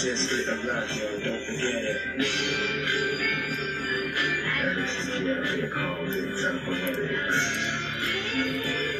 Just hit the rock, yo, don't forget it. And this is the outfit called the Temple just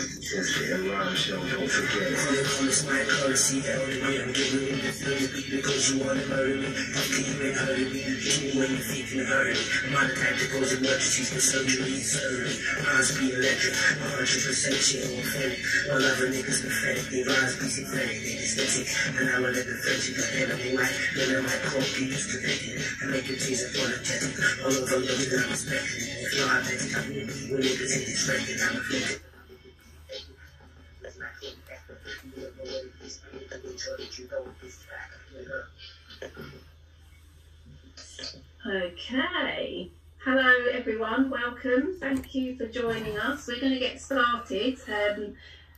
hit a rhyme show, don't forget it. This my currency, elderly, I'm giving you the feeling because you wanna murder me. After you ain't hurting me, me when your feet can hurt me. My tacticals, emergencies for surgery, surgery. Eyes be electric, 100% shit on fake. My lover niggas pathetic, they rise be synthetic, they dyslexic. And I will let the friendship ahead of me right. Then I might call you used to thinking. And make your tears apologetic. All over love, I'm respecting. If you're authentic, I'm when niggas hit this record, I'm afflicted. Okay. Hello, everyone. Welcome. Thank you for joining us. We're going to get started um,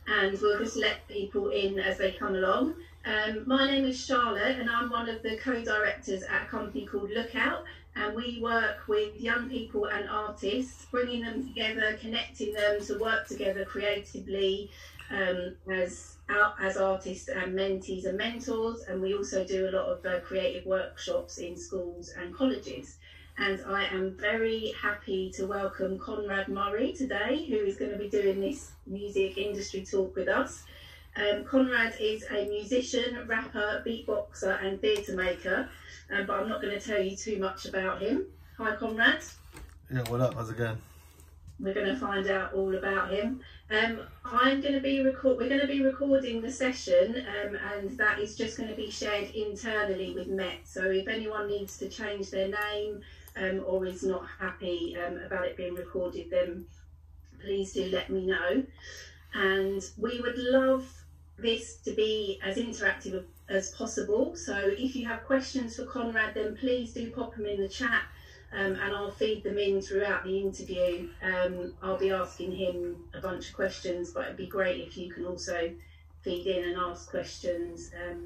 and we'll just let people in as they come along. Um, my name is Charlotte and I'm one of the co-directors at a company called Lookout and we work with young people and artists, bringing them together, connecting them to work together creatively um, as as artists and mentees and mentors, and we also do a lot of uh, creative workshops in schools and colleges. And I am very happy to welcome Conrad Murray today, who is going to be doing this music industry talk with us. Um, Conrad is a musician, rapper, beatboxer, and theatre maker, um, but I'm not going to tell you too much about him. Hi, Conrad. Yeah, what up? How's it going? We're going to find out all about him. Um, I'm going to be record. We're going to be recording the session, um, and that is just going to be shared internally with Met. So if anyone needs to change their name um, or is not happy um, about it being recorded, then please do let me know. And we would love this to be as interactive as possible. So if you have questions for Conrad, then please do pop them in the chat um, and I'll feed them in throughout the interview. Um, I'll be asking him a bunch of questions, but it'd be great if you can also feed in and ask questions um,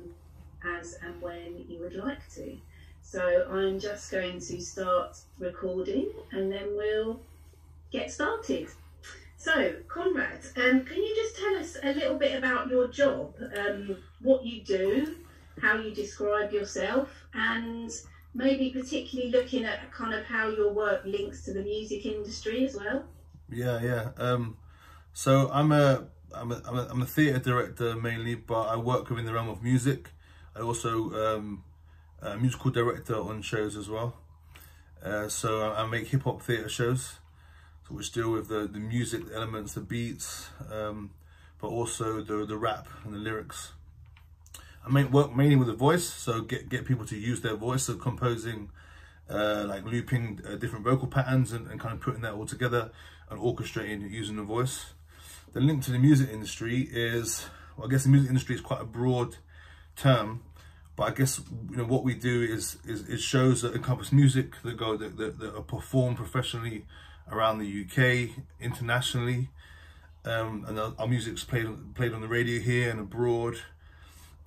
as and when you would like to. So I'm just going to start recording and then we'll get started. So, Conrad, um, can you just tell us a little bit about your job, um, what you do, how you describe yourself, and maybe particularly looking at kind of how your work links to the music industry as well. Yeah, yeah. Um, so I'm a I'm a, I'm a, I'm a theatre director mainly, but I work within the realm of music. I also um, a musical director on shows as well. Uh, so I, I make hip hop theatre shows, so which deal with the the music elements, the beats, um, but also the the rap and the lyrics. I main, work mainly with the voice, so get get people to use their voice, so composing, uh, like looping uh, different vocal patterns and, and kind of putting that all together and orchestrating using the voice. The link to the music industry is, well, I guess the music industry is quite a broad term, but I guess you know what we do is is, is shows that encompass music that go that, that, that are performed professionally around the UK, internationally, um, and our, our music's played played on the radio here and abroad.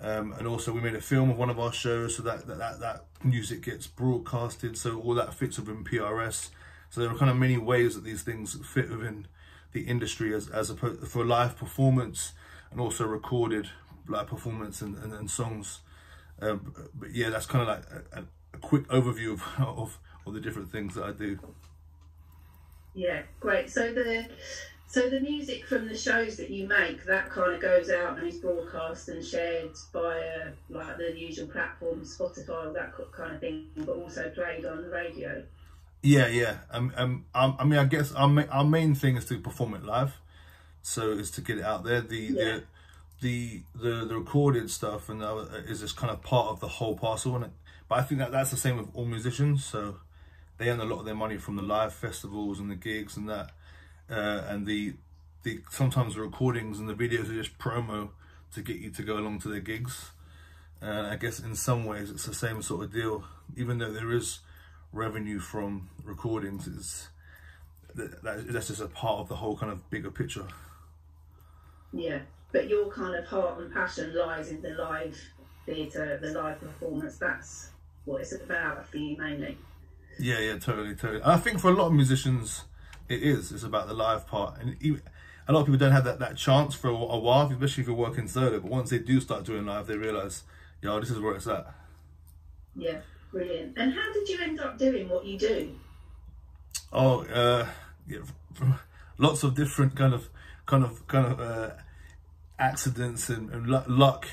Um, and also we made a film of one of our shows so that, that, that, that music gets broadcasted so all that fits within PRS. So there are kind of many ways that these things fit within the industry as, as opposed for live performance and also recorded live performance and, and, and songs. Um, but yeah, that's kind of like a, a quick overview of, of, of the different things that I do. Yeah, great. So the so the music from the shows that you make, that kind of goes out and is broadcast and shared via like the usual platforms, Spotify, that kind of thing, but also played on the radio. Yeah, yeah. Um, um, um I mean, I guess our ma our main thing is to perform it live, so is to get it out there. The yeah. the, the the the recorded stuff and uh, is just kind of part of the whole parcel, and but I think that that's the same with all musicians. So they earn a lot of their money from the live festivals and the gigs and that uh, and the the sometimes the recordings and the videos are just promo to get you to go along to their gigs. And I guess in some ways it's the same sort of deal, even though there is revenue from recordings, it's that, that's just a part of the whole kind of bigger picture. Yeah, but your kind of heart and passion lies in the live theatre, the live performance. That's what it's about for you mainly. Yeah, yeah, totally, totally. I think for a lot of musicians, it is. It's about the live part, and even, a lot of people don't have that, that chance for a, a while, especially if you're working solo. But once they do start doing live, they realize yo, this is where it's at. Yeah, brilliant. And how did you end up doing what you do? Oh, uh, yeah, lots of different kind of, kind of, kind of uh, accidents and, and luck.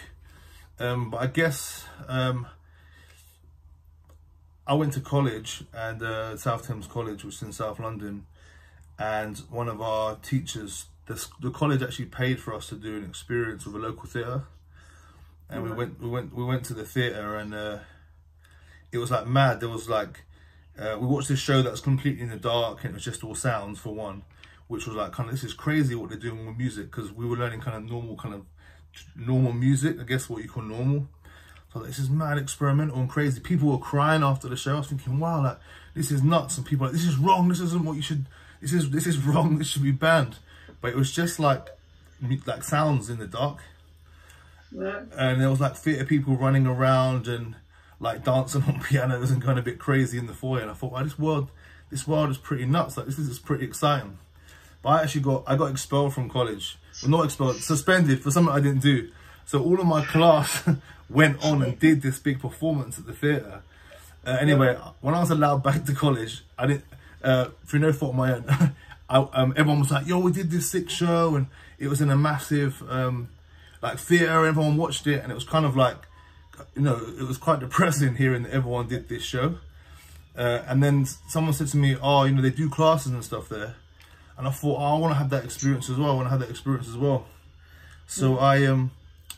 Um, but I guess um, I went to college and uh, South Thames College, which is in South London, and one of our teachers, the, the college actually paid for us to do an experience with a local theatre, and we went, we went, we went to the theatre, and uh, it was like mad. There was like uh, we watched this show that was completely in the dark and it was just all sounds for one, which was like kind of this is crazy what they're doing with music because we were learning kind of normal kind of normal music, I guess what you call normal. So like, this is mad experimental and crazy. People were crying after the show. I was thinking, wow, like this is nuts. And people like, this is wrong. This isn't what you should. This is this is wrong. This should be banned. But it was just like like sounds in the dark. Right. And there was like theatre people running around and like dancing on pianos and going a bit crazy in the foyer. And I thought, wow, this world, this world is pretty nuts. Like this is pretty exciting. But I actually got, I got expelled from college. Well, not expelled, suspended for something I didn't do. So all of my class went on and did this big performance at the theatre. Uh, anyway, when I was allowed back to college, I didn't, uh, through no fault of my own, I, um, everyone was like, yo, we did this sick show and it was in a massive, um, like theatre, everyone watched it and it was kind of like, you know, it was quite depressing hearing that everyone did this show. Uh, and then someone said to me, oh, you know, they do classes and stuff there. And I thought, oh, I want to have that experience as well. I want to have that experience as well. So. I, um,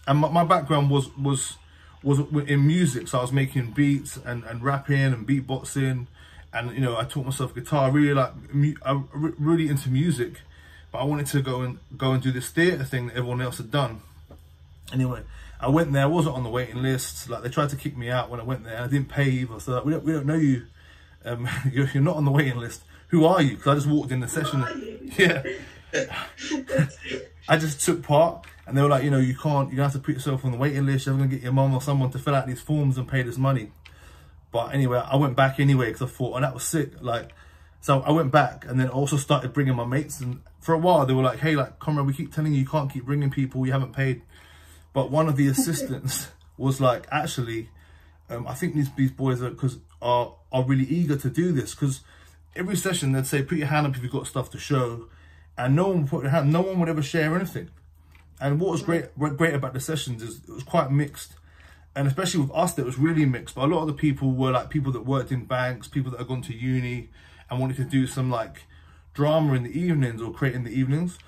and my, my, background was, was, was in music. So I was making beats and, and rapping and beatboxing. And, you know, I taught myself guitar, really like, I'm really into music. But I wanted to go and go and do this theatre thing that everyone else had done. Anyway, I went there, I wasn't on the waiting list. Like they tried to kick me out when I went there. I didn't pay either. So like, we don't we don't know you. Um, you're, you're, not on the waiting list. Who are you? Because I just walked in the session. Yeah. I just took part, and they were like, you know, you can't. You have to put yourself on the waiting list. You're gonna get your mum or someone to fill out these forms and pay this money. But anyway, I went back anyway because I thought, oh, that was sick. Like, so I went back and then also started bringing my mates. And for a while, they were like, hey, like, Conrad, we keep telling you you can't keep bringing people. You haven't paid. But one of the assistants was like, actually, um, I think these, these boys are because are are really eager to do this because every session they'd say, put your hand up if you've got stuff to show, and no one would put their hand. No one would ever share anything. And what was great great about the sessions is it was quite mixed. And especially with us, it was really mixed. But a lot of the people were like people that worked in banks, people that had gone to uni and wanted to do some like drama in the evenings or create in the evenings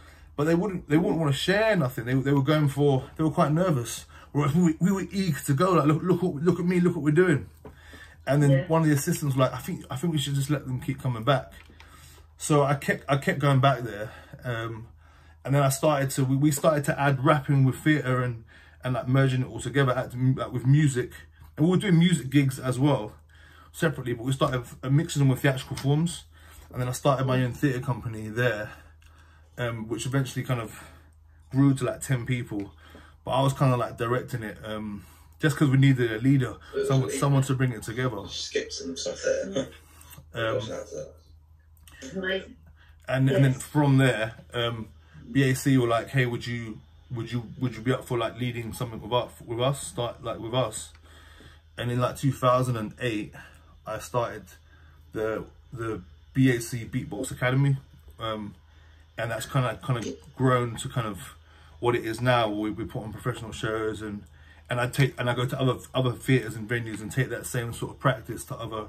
but they wouldn't they wouldn't want to share nothing. They, they were going for they were quite nervous. We, we were eager to go. Like look look look at me, look what we're doing. And then yeah. one of the assistants was like, I think I think we should just let them keep coming back. So I kept I kept going back there, um, and then I started to we, we started to add rapping with theatre and and like merging it all together at, like with music, and we were doing music gigs as well, separately. But we started mixing them with theatrical forms, and then I started my own theatre company there um, which eventually kind of grew to like 10 people. But I was kind of like directing it um, just because we needed a leader, someone, someone to bring it together. Skip some stuff there. Um, and, and then from there, um, BAC were like, hey, would you would you would you be up for like leading something with us with us start like with us and in like 2008 i started the the bac beatbox academy um and that's kind of kind of grown to kind of what it is now. We, we put on professional shows and and I take and I go to other other theatres and venues and take that same sort of practice to other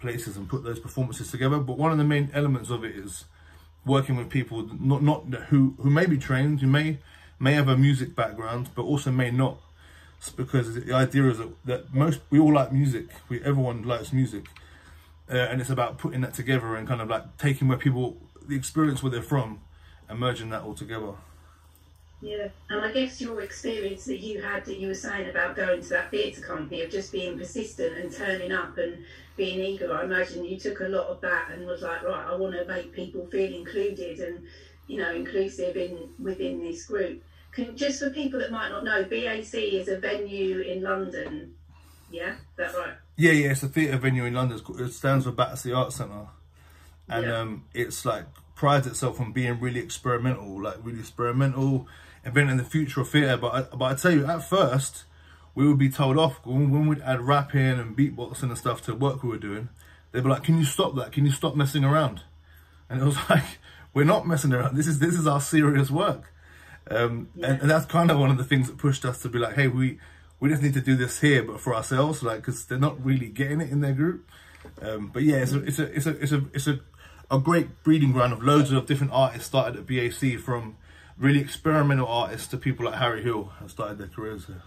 places and put those performances together. But one of the main elements of it is working with people not not who who may be trained, who may may have a music background, but also may not. It's because the idea is that, that most we all like music. We everyone likes music, uh, and it's about putting that together and kind of like taking where people the experience where they're from and merging that all together. Yeah, and I guess your experience that you had that you were saying about going to that theatre company of just being persistent and turning up and being eager, I imagine you took a lot of that and was like, right, I want to make people feel included and you know inclusive in within this group. Can, just for people that might not know, BAC is a venue in London. Yeah, is that right? Yeah, yeah, it's a theatre venue in London. It stands for Battersea Arts Centre, and yeah. um, it's like prides itself on being really experimental, like really experimental, inventing the future of theatre. But I, but I tell you, at first, we would be told off when, when we'd add rapping and beatboxing and stuff to work we were doing. They'd be like, "Can you stop that? Can you stop messing around?" And it was like, "We're not messing around. This is this is our serious work." Um, yeah. and, and, that's kind of one of the things that pushed us to be like, "Hey, we we just need to do this here, but for ourselves, like, because they're not really getting it in their group." Um, but yeah, it's a it's a it's a it's a it's a, a great breeding ground of loads of different artists started at BAC from really experimental artists to people like Harry Hill have started their careers here.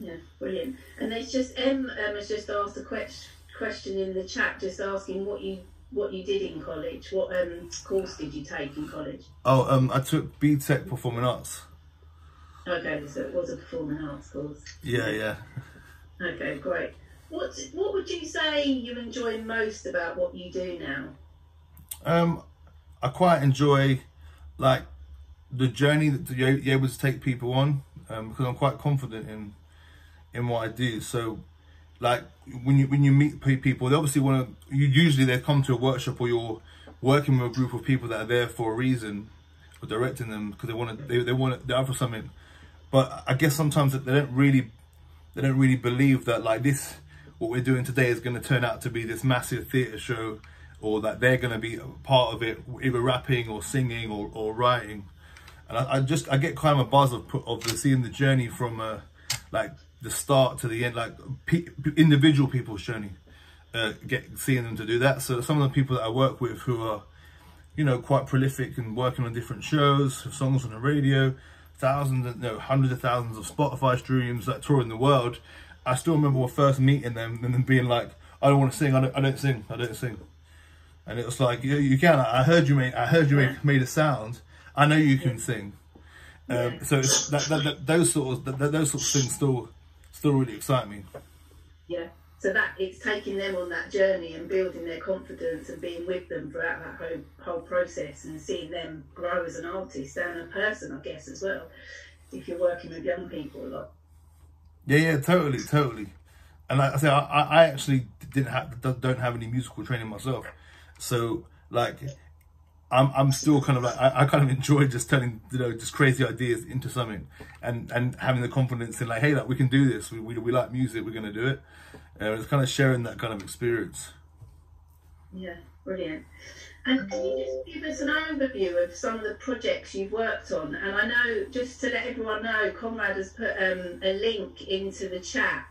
Yeah, brilliant. And there's just M um, has just asked a question question in the chat, just asking what you what you did in college. What um, course did you take in college? Oh, um, I took BTEC Performing Arts. Okay, so it was a performing arts course. Yeah, yeah. Okay, great. What What would you say you enjoy most about what you do now? Um, I quite enjoy like the journey that you're able to take people on um, because I'm quite confident in in what I do. So, like when you when you meet people, they obviously want to. You usually they come to a workshop or you're working with a group of people that are there for a reason, or directing them because they want to. They they want to. They're for something. But I guess sometimes they don't really they don't really believe that like this what we're doing today is going to turn out to be this massive theatre show or that they're going to be part of it either rapping or singing or, or writing and I, I, just I get kind of a buzz of of the, seeing the journey from uh, like the start to the end, like pe individual people's journey. Uh, get seeing them to do that. So some of the people that I work with who are, you know, quite prolific and working on different shows, songs on the radio, thousands, and you know, hundreds of thousands of Spotify streams, like touring the world. I still remember first meeting them and then being like, "I don't want to sing. I don't. I don't sing. I don't sing." And it was like, "You, you can. I heard you made. I heard you made, made a sound." I know you can sing. Um, so that, that, that, those sort of that, those sort of things still still really excite me. Yeah. So that it's taking them on that journey and building their confidence and being with them throughout that whole whole process and seeing them grow as an artist and a person, I guess, as well. If you're working with young people a lot. Yeah, yeah, totally, totally. And like I say, I, I actually didn't have don't have any musical training myself, so like I'm I'm still kind of like I, I kind of enjoy just telling you know just crazy ideas into something and and having the confidence in like hey like we can do this we we, we like music we're gonna do it and it's kind of sharing that kind of experience. Yeah, brilliant. And can you just give us an overview of some of the projects you've worked on? And I know, just to let everyone know, Conrad has put um, a link into the chat,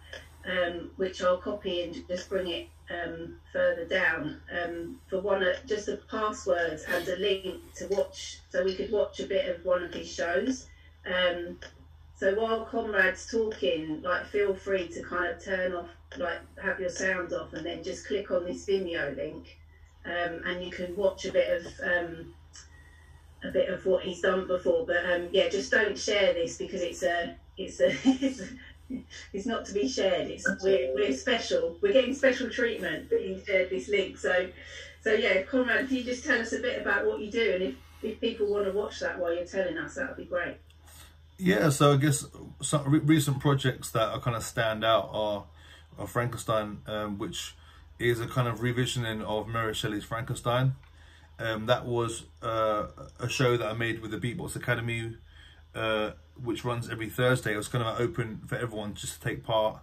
um, which I'll copy and just bring it um, further down um, for one of just the passwords and a link to watch, so we could watch a bit of one of his shows. Um, so while Conrad's talking, like feel free to kind of turn off, like have your sound off, and then just click on this Vimeo link, um, and you can watch a bit of um, a bit of what he's done before. But yeah, just don't share this because it's a it's a, it's not to be shared. It's we're, we're special. We're getting special treatment being shared this link. So, so yeah, Conrad, if you just tell us a bit about what you do, and if if people want to watch that while you're telling us, that would be great. Yeah, so I guess some re recent projects that are kind of stand out are, are Frankenstein, um, which is a kind of revisioning of Mary Shelley's Frankenstein. Um, that was uh, a show that I made with the Beatbox Academy uh, which runs every Thursday. It was kind of open for everyone just to take part.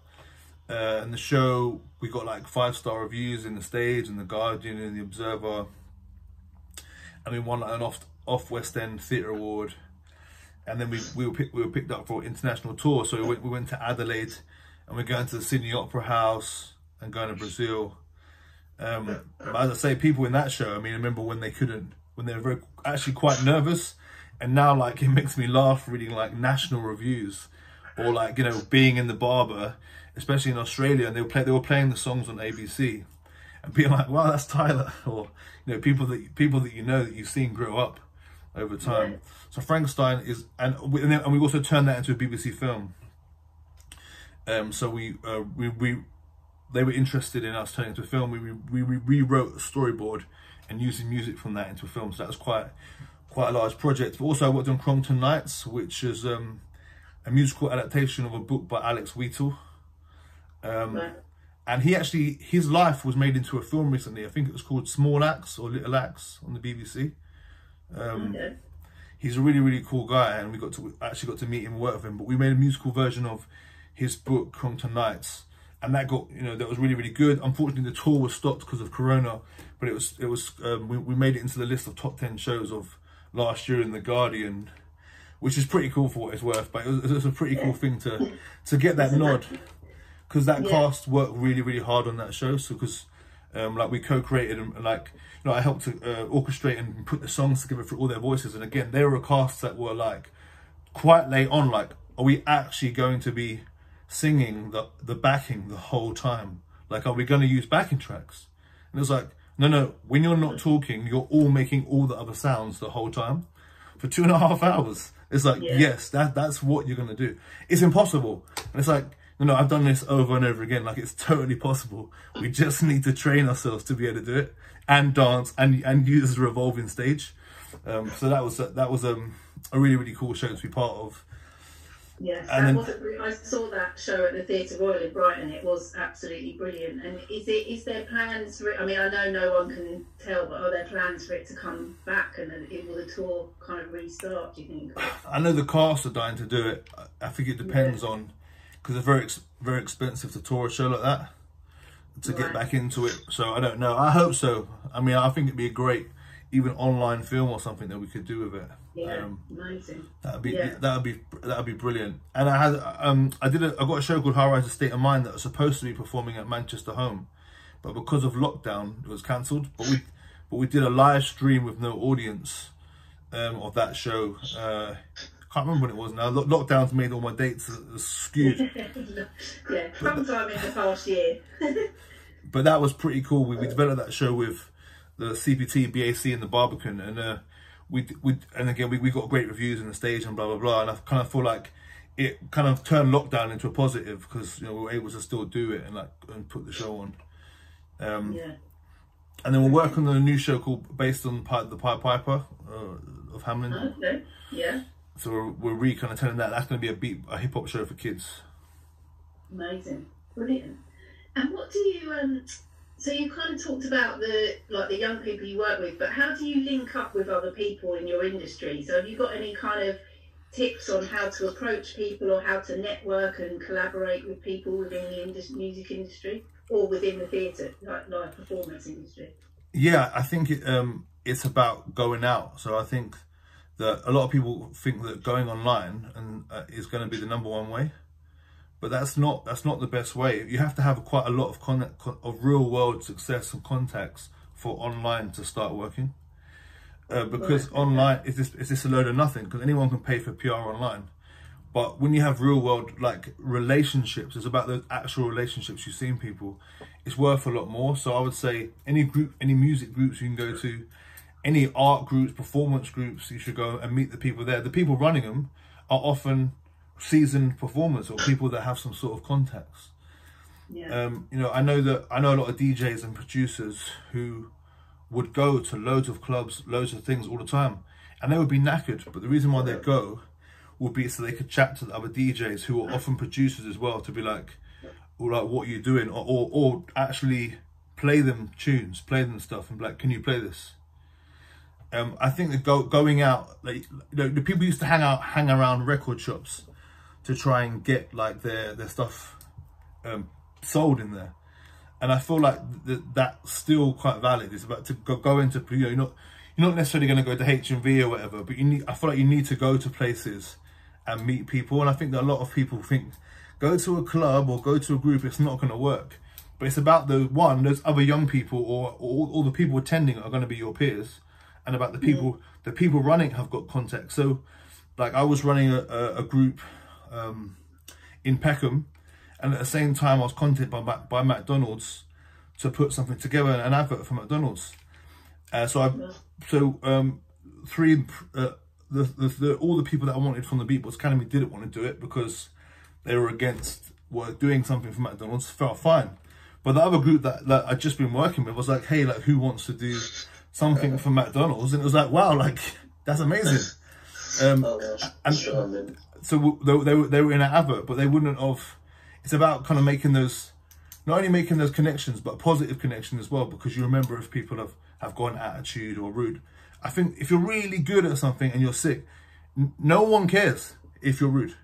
Uh, and the show, we got like five star reviews in the stage and the Guardian and the Observer. And we won like an off off West End Theatre Award. And then we we were, pick, we were picked up for an international tour. So we went, we went to Adelaide and we're going to the Sydney Opera House and going to Brazil. Um, but as I say, people in that show, I mean, I remember when they couldn't, when they were very, actually quite nervous and now like it makes me laugh reading like national reviews or like you know being in the barber especially in australia and they were play they were playing the songs on abc and being like wow that's tyler. Or you know people that people that you know that you've seen grow up over time. Yeah. so frankenstein is and we, and, then, and we also turned that into a bbc film. Um so we uh, we we they were interested in us turning into a film. We, we, we rewrote the storyboard and using music from that into a film. So that was quite quite a large project. But also I worked on Crongton Nights, which is um, a musical adaptation of a book by Alex Wheatle. Um, And he actually, his life was made into a film recently. I think it was called Small Axe or Little Axe on the BBC. Um, okay. He's a really, really cool guy, and we got to actually got to meet him and work with him. But we made a musical version of his book Crongton Nights, and that got you know that was really really good. Unfortunately, the tour was stopped because of Corona, but it was it was um, we we made it into the list of top ten shows of last year in the Guardian, which is pretty cool for what it's worth. But it was, it was a pretty cool thing to to get that nod because that Yeah. cast worked really really hard on that show. So because um, like we co-created and, and, like you know I helped to uh, orchestrate and put the songs together for all their voices. And again, they were a cast that were like quite late on. Like, are we actually going to be singing the the backing the whole time? Like, are we going to use backing tracks? And it was like, no, no. When you're not talking, you're all making all the other sounds the whole time for two and a half hours. It's like, Yeah. yes, that that's what you're gonna do. It's impossible. And it's like, you know, I've done this over and over again. Like it's totally possible. We just need to train ourselves to be able to do it and dance and and use the revolving stage. Um, so that was that was um, a really really cool show to be part of. Yes, And that was a, I saw that show at the Theatre Royal in Brighton. It was absolutely brilliant. And is it is there plans for it? I mean, I know no one can tell, but are there plans for it to come back and then it will the tour kind of restart? Do you think? I know the cast are dying to do it. I- I think it depends on because it's very very expensive to tour a show like that to get back into it. So I don't know. I hope so. I mean, I think it'd be a great even online film or something that we could do with it. Yeah, Um, amazing. That'd be Yeah. that'd be that'd be brilliant. And I had um I did a I got a show called High Rise State of Mind that was supposed to be performing at Manchester Home, but because of lockdown it was cancelled. But we but we did a live stream with no audience um of that show. Uh, can't remember when it was now. Lock- Lockdown's made all my dates uh, skewed, yeah, sometime in the past year. but that was pretty cool. We, we developed that show with the CPT, BAC, and the Barbican, and uh, we we and again we, we got great reviews on the stage and blah blah blah. And I kind of feel like it kind of turned lockdown into a positive because you know we were able to still do it and like and put the show on. Um, yeah. and then we're working on a new show called based on the Pied Piper uh, of Hamelin. Okay. Yeah. So we're, we're re kind of telling that that's going to be a beat a hip hop show for kids. Amazing, brilliant. And what do you um? So you kind of talked about the like the young people you work with, but how do you link up with other people in your industry? So have you got any kind of tips on how to approach people or how to network and collaborate with people within the music industry or within the theatre, like live performance industry? Yeah, I think it, um, it's about going out. So I think that a lot of people think that going online and uh, is going to be the number one way, but that's not that's not the best way. You have to have quite a lot of con- of real world success and contacts for online to start working. Uh, because Right. online is this is this a load of nothing? Because anyone can pay for PR online. But when you have real world like relationships, it's about those actual relationships you see in people. It's worth a lot more. So I would say any group, any music groups you can go to, any art groups, performance groups, you should go and meet the people there. The people running them are often seasoned performers or people that have some sort of contacts. Yeah. Um, you know, I know that I know a lot of DJs and producers who would go to loads of clubs, loads of things all the time, and they would be knackered. But the reason why they go would be so they could chat to the other DJs who are often producers as well to be like, or like, what are you doing, or or, or actually play them tunes, play them stuff, and be like, can you play this? Um, I think that go, going out, like you know, the people used to hang out, hang around record shops to try and get like their their stuff um, sold in there. And I feel like th- that's still quite valid. It's about to go, go into you know you're not you're not necessarily going to go to HMV or whatever, but you need. I feel like you need to go to places and meet people. And I think that a lot of people think go to a club or go to a group, it's not going to work. But it's about the one those other young people or or all the people attending are going to be your peers, and about the people the people running have got contacts. So, like I was running a, a, a group um, in Peckham, and at the same time I was contacted by by McDonald's to put something together, an advert for McDonald's. Uh, so I, so um, three, uh, the, the, the all the people that I wanted from the Beatbox Academy didn't want to do it because they were against were doing something for McDonald's. Felt fine, but the other group that, that I'd just been working with was like, hey, like who wants to do something for McDonald's? And it was like, wow, like that's amazing. Um, Oh, And- sure, so they, they, were, they were in an advert, but they wouldn't have. It's about kind of making those, not only making those connections, but positive connection as well, because you remember if people have, have gone attitude or rude. I think if you're really good at something and you're sick, no one cares if you're rude.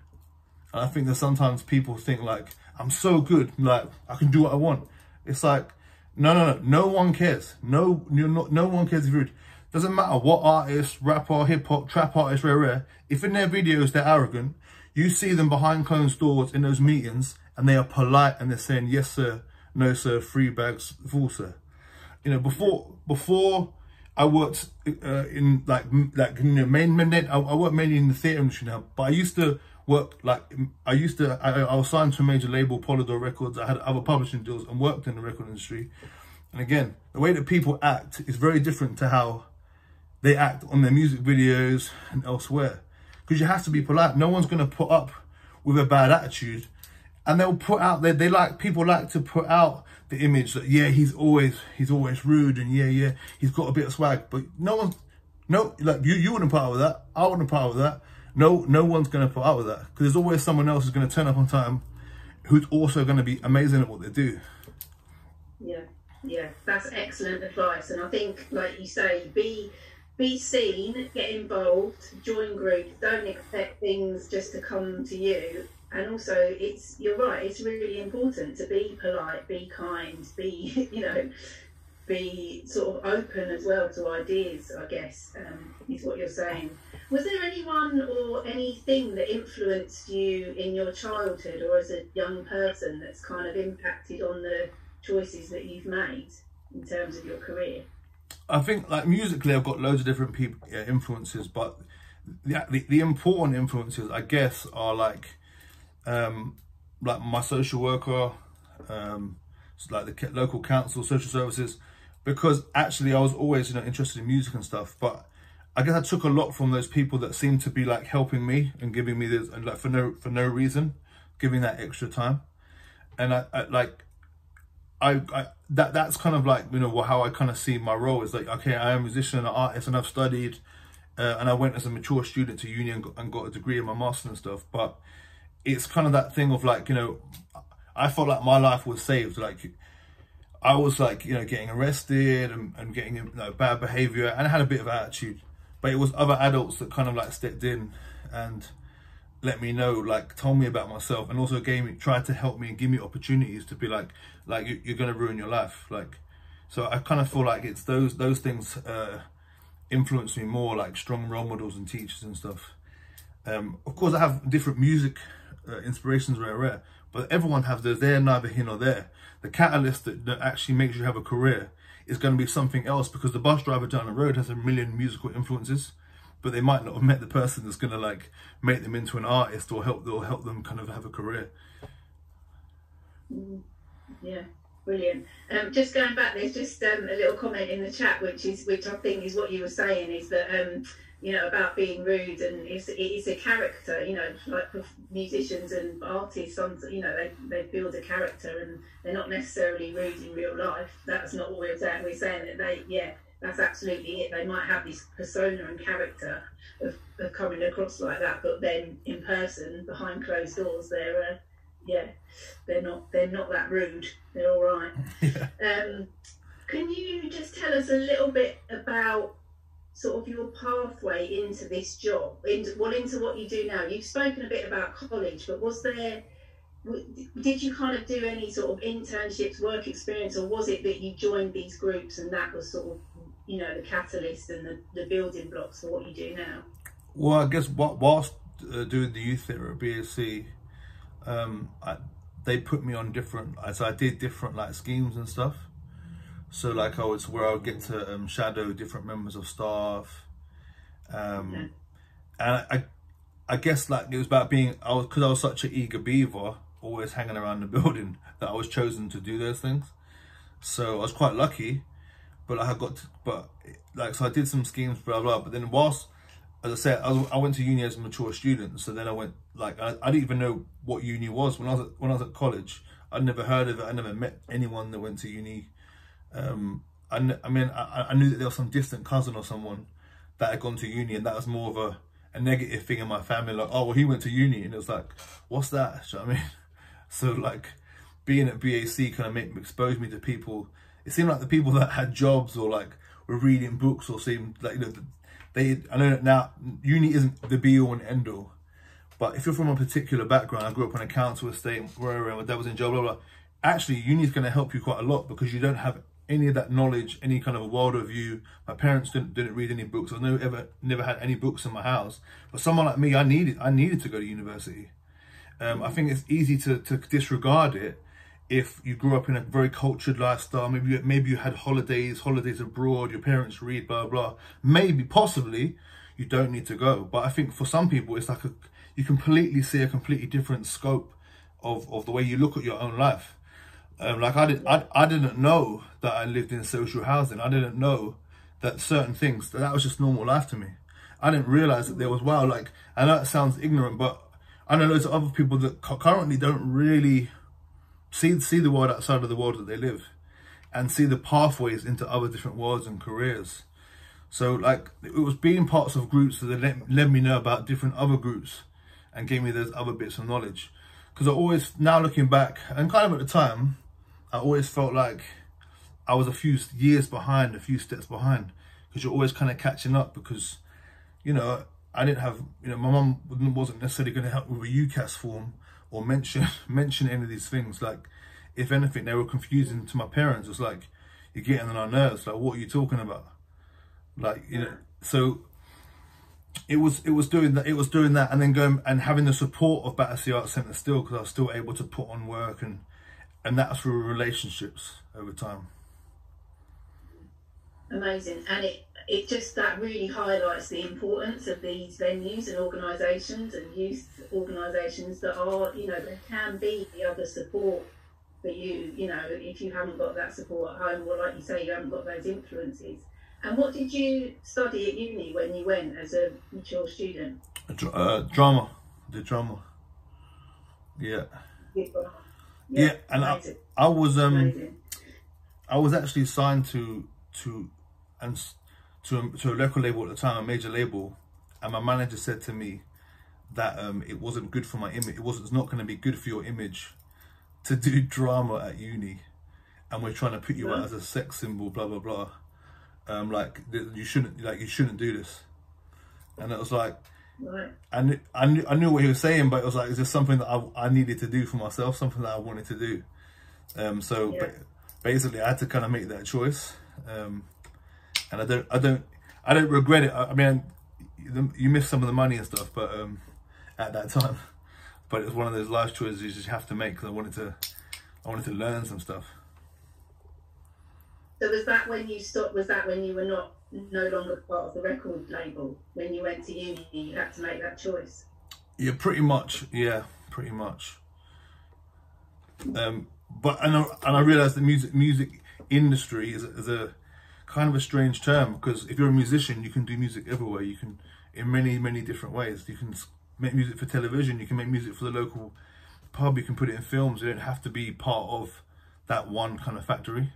And I think that sometimes people think like, I'm so good, like I can do what I want. It's like, no, no, no, no one cares. No, you're not, no one cares if you're rude. Doesn't matter what artist, rapper, hip hop, trap artist, rare, rare. If in their videos they're arrogant, you see them behind closed doors in those meetings and they are polite and they're saying, yes, sir, no, sir, free bags full, sir. You know, before, before I worked uh, in like, like, you know, main, main I, I work mainly in the theatre industry now, but I used to work like, I used to, I, I was signed to a major label, Polydor Records. I had other publishing deals and worked in the record industry. And again, the way that people act is very different to how they act on their music videos and elsewhere. Because you have to be polite. No one's going to put up with a bad attitude. And they'll put out, they, they like, people like to put out the image that, yeah, he's always, he's always rude and yeah, yeah, he's got a bit of swag. But no one, no, like you, you wouldn't put out with that. I wouldn't put out with that. No, no one's going to put out with that. Because there's always someone else who's going to turn up on time who's also going to be amazing at what they do. Yeah, yeah, that's excellent advice. And I think, like you say, be be seen, get involved, join groups, don't expect things just to come to you. And also, it's you're right. It's really important to be polite, be kind, be you know, be sort of open as well to ideas. I guess um, is what you're saying. Was there anyone or anything that influenced you in your childhood or as a young person that's kind of impacted on the choices that you've made in terms of your career? I think like musically, I've got loads of different people yeah, influences, but the, the, the important influences, I guess, are like um, like my social worker, um, like the local council, social services, because actually I was always you know interested in music and stuff, but I guess I took a lot from those people that seemed to be like helping me and giving me this and like for no for no reason, giving that extra time, and I, I like I, I that that's kind of like you know how I kind of see my role is like okay I am a musician and an artist and I've studied uh, and I went as a mature student to uni and got, and got a degree in my master and stuff but it's kind of that thing of like you know I felt like my life was saved like I was like you know getting arrested and, and getting you know, bad behavior and I had a bit of attitude but it was other adults that kind of like stepped in and let me know, like told me about myself, and also gave me tried to help me and give me opportunities to be like, like you, are gonna ruin your life, like. So I kind of feel like it's those those things uh, influence me more, like strong role models and teachers and stuff. Um, of course, I have different music uh, inspirations, rare, rare, but everyone has those. They're neither here nor there. The catalyst that, that actually makes you have a career is going to be something else because the bus driver down the road has a million musical influences but they might not have met the person that's going to like make them into an artist or help or help them kind of have a career. Mm, yeah, brilliant. Um, just going back, there's just um, a little comment in the chat, which is which I think is what you were saying is that um, you know about being rude and it's it's a character. You know, like musicians and artists, you know, they they build a character and they're not necessarily rude in real life. That's not what we're saying. We're saying that they yeah that's absolutely it. They might have this persona and character of, of coming across like that, but then in person, behind closed doors, they're uh, yeah, they're not they're not that rude. They're all right. Yeah. Um, can you just tell us a little bit about sort of your pathway into this job, into well, into what you do now? You've spoken a bit about college, but was there did you kind of do any sort of internships, work experience, or was it that you joined these groups and that was sort of you know the catalyst and the, the building blocks for what you do now? Well, I guess whilst uh, doing the youth theatre at BAC, um, I, they put me on different. So I did different like schemes and stuff. So like I was where I would get to um, shadow different members of staff, um, okay. and I, I guess like it was about being I was because I was such an eager beaver, always hanging around the building that I was chosen to do those things. So I was quite lucky but like I got, to, but like so I did some schemes, blah blah. But then whilst, as I said, I, I went to uni as a mature student, so then I went like I, I didn't even know what uni was when I was at, when I was at college. I'd never heard of it. I never met anyone that went to uni. Um, I, I mean, I, I knew that there was some distant cousin or someone that had gone to uni, and that was more of a, a negative thing in my family. Like, oh, well, he went to uni, and it was like, what's that? You know I mean? So like, being at BAC kind of made, exposed me to people it seemed like the people that had jobs or like were reading books or seemed like you know they I know now uni isn't the be all and end all But if you're from a particular background, I grew up on a council estate where my dad was in jail, blah, blah, actually uni is going to help you quite a lot because you don't have any of that knowledge, any kind of a world view. My parents didn't didn't read any books. I've never ever never had any books in my house. But someone like me, I needed I needed to go to university. Um, I think it's easy to, to disregard it if you grew up in a very cultured lifestyle. Maybe you, maybe you had holidays, holidays abroad. Your parents read, blah blah. Maybe possibly you don't need to go. But I think for some people, it's like a you completely see a completely different scope of, of the way you look at your own life. Um, like I, did, I, I didn't know that I lived in social housing. I didn't know that certain things, that, that was just normal life to me. I didn't realize that there was, wow, like, I know it sounds ignorant, but I know loads of other people that currently don't really see, see the world outside of the world that they live and see the pathways into other different worlds and careers. So like, it was being parts of groups that let, let me know about different other groups and gave me those other bits of knowledge. Because I always, now looking back, and kind of at the time, I always felt like I was a few years behind, a few steps behind. Because you're always kind of catching up because, you know, I didn't have, you know, my mum wasn't necessarily going to help with a UCAS form or mention mention any of these things. Like, if anything, they were confusing to my parents. It's like, you're getting on our nerves. Like, what are you talking about? Like, you know, so it was it was doing that it was doing that and then going and having the support of Battersea Arts Centre still because I was still able to put on work and and that's through relationships over time. Amazing, and it it just that really highlights the importance of these venues and organisations and youth organisations that are you know there can be the other support for you you know if you haven't got that support at home or like you say you haven't got those influences and what did you study at uni when you went as a mature student? Uh, drama. The drama. Yeah. Yeah, yeah and I, I was um, Amazing. I was actually signed to to and to a, to a record label at the time, a major label, and my manager said to me that um, it wasn't good for my image. It wasn't. It's not going to be good for your image to do drama at uni, and we're trying to put you yeah. out as a sex symbol. Blah blah blah um, like you shouldn't like you shouldn't do this and it was like right. I, knew, I, knew, I knew what he was saying but it was like is this something that I, I needed to do for myself something that I wanted to do um, so yeah. basically I had to kind of make that choice um, and I don't I don't I don't regret it I, I mean you miss some of the money and stuff but um, at that time but it was one of those life choices you just have to make because I wanted to I wanted to learn some stuff so was that when you stopped? Was that when you were not no longer part of the record label? When you went to uni, you had to make that choice. Yeah, pretty much. Yeah, pretty much. Um, but and I, and I realized the music music industry is, is a kind of a strange term because if you're a musician, you can do music everywhere. You can in many many different ways. You can make music for television. You can make music for the local pub. You can put it in films. You don't have to be part of that one kind of factory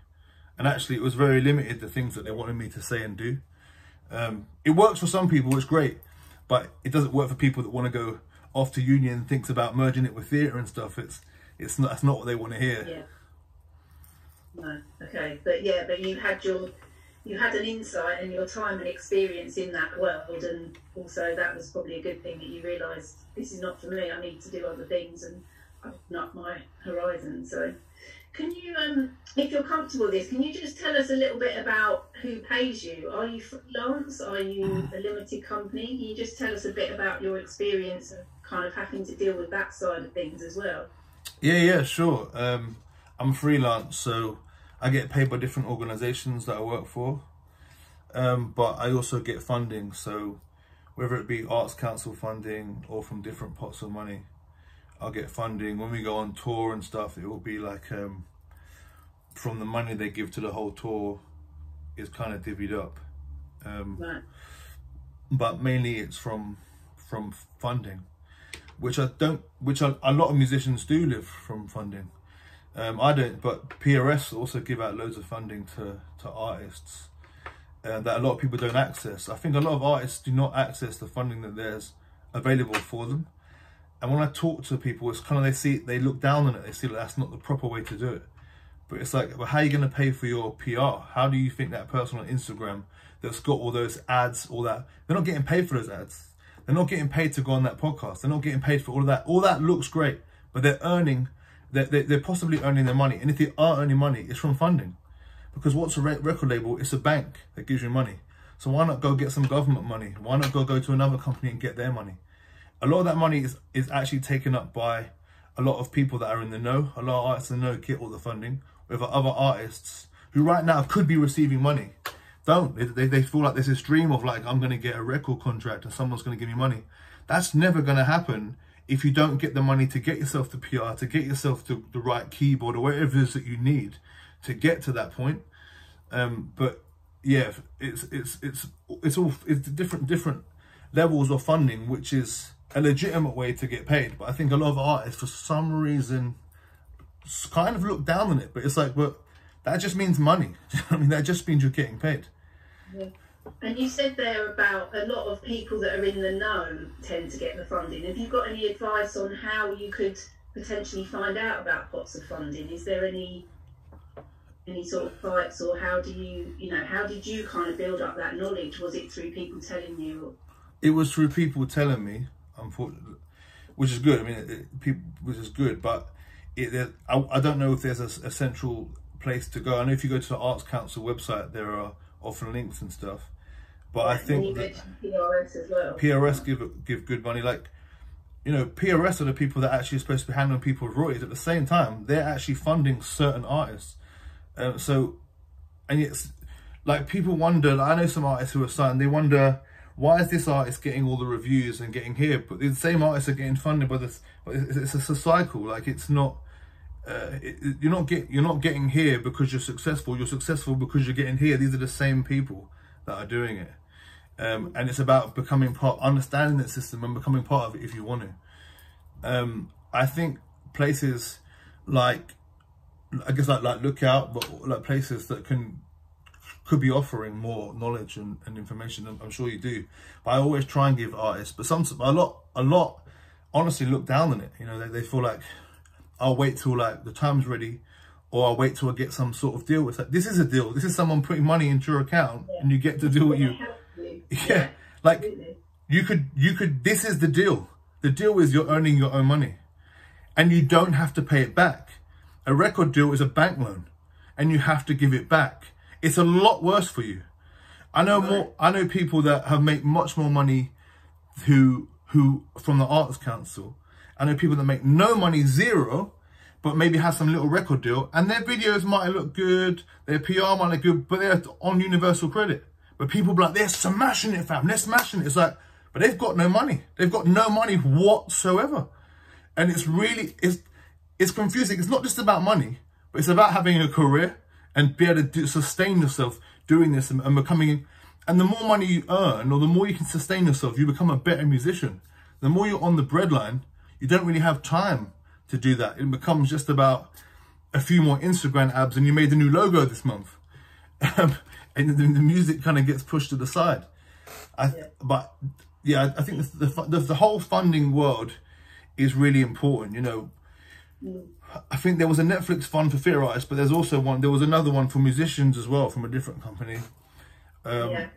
and actually it was very limited the things that they wanted me to say and do. Um, it works for some people, it's great, but it doesn't work for people that want to go off to union and thinks about merging it with theatre and stuff. It's it's not that's not what they want to hear. Yeah. No. Okay. But yeah, but you had your you had an insight and your time and experience in that world and also that was probably a good thing that you realised this is not for me, I need to do other things and open up my horizon. So can you, um, if you're comfortable with this, can you just tell us a little bit about who pays you? Are you freelance? Are you a limited company? Can you just tell us a bit about your experience of kind of having to deal with that side of things as well? Yeah, yeah, sure. Um, I'm freelance, so I get paid by different organisations that I work for, um, but I also get funding. So whether it be Arts Council funding or from different pots of money. I'll get funding. When we go on tour and stuff, it will be like um, from the money they give to the whole tour is kind of divvied up. Um, right. But mainly it's from from funding, which I don't, which a, a lot of musicians do live from funding. Um, I don't, but PRS also give out loads of funding to, to artists uh, that a lot of people don't access. I think a lot of artists do not access the funding that there's available for them. And when I talk to people, it's kind of they see they look down on it. They see that that's not the proper way to do it. But it's like, well, how are you going to pay for your PR? How do you think that person on Instagram that's got all those ads, all that, they're not getting paid for those ads. They're not getting paid to go on that podcast. They're not getting paid for all of that. All that looks great, but they're earning, they're, they're possibly earning their money. And if they are earning money, it's from funding. Because what's a record label? It's a bank that gives you money. So why not go get some government money? Why not go go to another company and get their money? A lot of that money is, is actually taken up by a lot of people that are in the know. A lot of artists in the know get all the funding. With other artists who right now could be receiving money don't. They, they, they feel like there's this dream of like, I'm going to get a record contract and someone's going to give me money. That's never going to happen if you don't get the money to get yourself to PR, to get yourself to the right keyboard or whatever it is that you need to get to that point. Um, but yeah, it's it's it's it's all it's different different levels of funding, which is a legitimate way to get paid. But I think a lot of artists, for some reason, kind of look down on it. But it's like, but that just means money. I mean, that just means you're getting paid. Yeah. And you said there about a lot of people that are in the know tend to get the funding. Have you got any advice on how you could potentially find out about pots of funding? Is there any any sort of fights or how do you you know how did you kind of build up that knowledge? Was it through people telling you? It was through people telling me, unfortunately, which is good. I mean, it, people, which is good, but it, I, I don't know if there's a, a central place to go. I know if you go to the Arts Council website, there are often links and stuff. But I think that PRS as well. PRS give give good money. Like, you know, PRS are the people that actually are supposed to be handling people's royalties. At the same time, they're actually funding certain artists. Um, so, and it's like people wonder. Like, I know some artists who are signed. They wonder why is this artist getting all the reviews and getting here, but the same artists are getting funded by this. It's, it's a cycle. Like it's not uh, it, you're not get you're not getting here because you're successful. You're successful because you're getting here. These are the same people that are doing it, um, and it's about becoming part, understanding that system, and becoming part of it if you want to. Um, I think places like, I guess like like Lookout, but like places that can could be offering more knowledge and, and information. I'm sure you do, but I always try and give artists, but some a lot a lot honestly look down on it. You know, they, they feel like I'll wait till like the time's ready or I'll wait till I get some sort of deal. It's like, this is a deal. This is someone putting money into your account and you get to do what you, yeah, yeah, like absolutely. you could, you could, this is the deal. The deal is you're earning your own money and you don't have to pay it back. A record deal is a bank loan and you have to give it back. It's a lot worse for you. I know right. more, I know people that have made much more money who, who from the Arts Council I know people that make no money, zero, but maybe have some little record deal and their videos might look good, their PR might look good, but they're on universal credit. But people be like, they're smashing it, fam, they're smashing it. It's like, but they've got no money. They've got no money whatsoever. And it's really, it's, it's confusing. It's not just about money, but it's about having a career and be able to do, sustain yourself doing this and, and becoming, and the more money you earn or the more you can sustain yourself, you become a better musician. The more you're on the breadline, you don't really have time to do that. It becomes just about a few more Instagram abs and you made a new logo this month. Um, and the, the, music kind of gets pushed to the side. I, yeah. But yeah, I think the, the, the, whole funding world is really important. You know, mm. I think there was a Netflix fund for theatre artists, but there's also one, there was another one for musicians as well from a different company. Um, yeah.